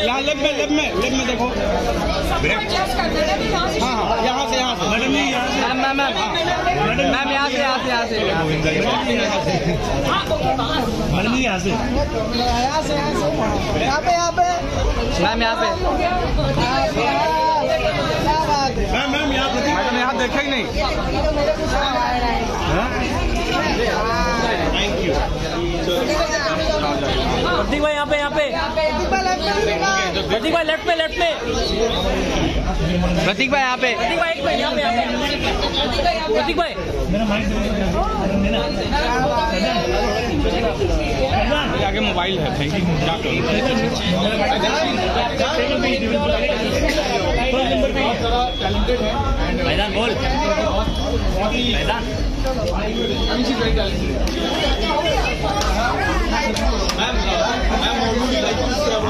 यहाँ लेफ़्ट में लेफ़्ट में लेफ़्ट में देखो। हाँ हाँ यहाँ से यहाँ से। मैडम जी यहाँ से। Ma'am ma'am ma'am. मैम यहाँ से यहाँ से यहाँ से। मैडम जी यहाँ से। यहाँ पे यहाँ पे। मैम यहाँ पे। मैम मैम यहाँ मैडम यहाँ देखे ही। नहीं थैंक यू प्रतीक भाई यहाँ पे यहाँ पे। प्रतीक भाई लेफ़्ट पे लेफ़्ट पे। प्रतीक भाई यहाँ पे। प्रतीक भाई एक यहाँ पे यहाँ पे। प्रतीक भाई। आगे मोबाइल है थैंक यू मैदान बोल। मैदान।